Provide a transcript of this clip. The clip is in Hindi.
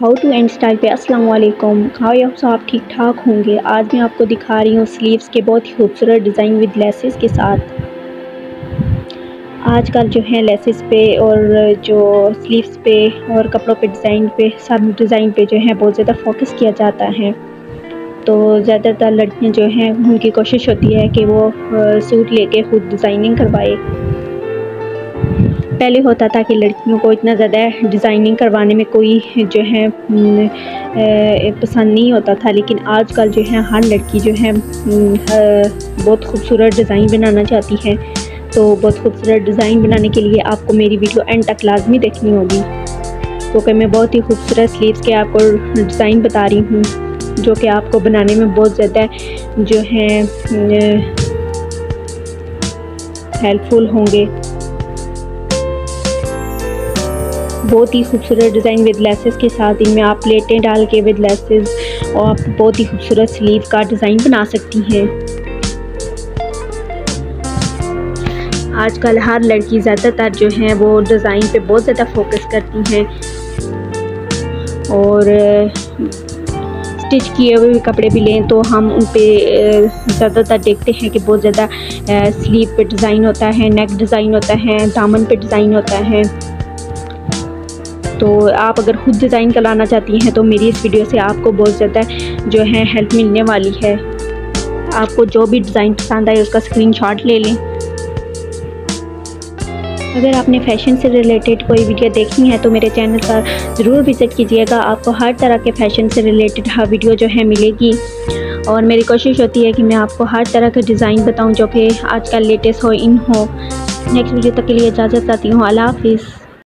हाउ टू एंड स्टाइल पे अस्सलाम वालेकुम। हाउ आप सब ठीक ठाक होंगे? आज मैं आपको दिखा रही हूँ स्लीव्स के बहुत ही खूबसूरत डिज़ाइन विद लेसेस के साथ। आजकल जो है लेसेस पे और जो स्लीव्स पे और कपड़ों पे डिज़ाइन पे, सब डिज़ाइन पे जो है बहुत ज़्यादा फोकस किया जाता है। तो ज़्यादातर लड़कियाँ जो हैं, उनकी कोशिश होती है कि वो सूट लेके खुद डिज़ाइनिंग करवाए। पहले होता था कि लड़कियों को इतना ज़्यादा डिज़ाइनिंग करवाने में कोई जो है पसंद नहीं होता था। लेकिन आजकल जो है, हर लड़की जो है बहुत खूबसूरत डिज़ाइन बनाना चाहती है। तो बहुत खूबसूरत डिज़ाइन बनाने के लिए आपको मेरी वीडियो एंड तक लाजमी देखनी होगी। क्योंकि मैं बहुत ही खूबसूरत स्लीव्स के आपको डिज़ाइन बता रही हूँ, जो कि आपको बनाने में बहुत ज़्यादा जो है हेल्पफुल होंगे। बहुत ही खूबसूरत डिज़ाइन विद लेसेस के साथ इनमें आप प्लेटें डाल के विद लेसेस और आप बहुत ही खूबसूरत स्लीव का डिज़ाइन बना सकती हैं। आजकल हर लड़की ज़्यादातर जो है वो डिज़ाइन पे बहुत ज़्यादा फोकस करती हैं और स्टिच किए हुए कपड़े भी लें तो हम उन पर ज़्यादातर देखते हैं कि बहुत ज़्यादा स्लीव पे डिज़ाइन होता है नेक डिज़ाइन होता है, दामन पे डिज़ाइन होता है। तो आप अगर ख़ुद डिज़ाइन कराना चाहती हैं तो मेरी इस वीडियो से आपको बहुत ज़्यादा जो है हेल्प मिलने वाली है। आपको जो भी डिज़ाइन पसंद आए, उसका स्क्रीनशॉट ले लें। अगर आपने फ़ैशन से रिलेटेड कोई वीडियो देखनी है तो मेरे चैनल पर ज़रूर विज़िट कीजिएगा। आपको हर तरह के फ़ैशन से रिलेटेड हर वीडियो जो है मिलेगी। और मेरी कोशिश होती है कि मैं आपको हर तरह के डिज़ाइन बताऊँ, जो कि आजकल लेटेस्ट हो इन हो। नेक्स्ट वीडियो तक के लिए इजाज़त चाहती हूँ। अल्लाह हाफिज़।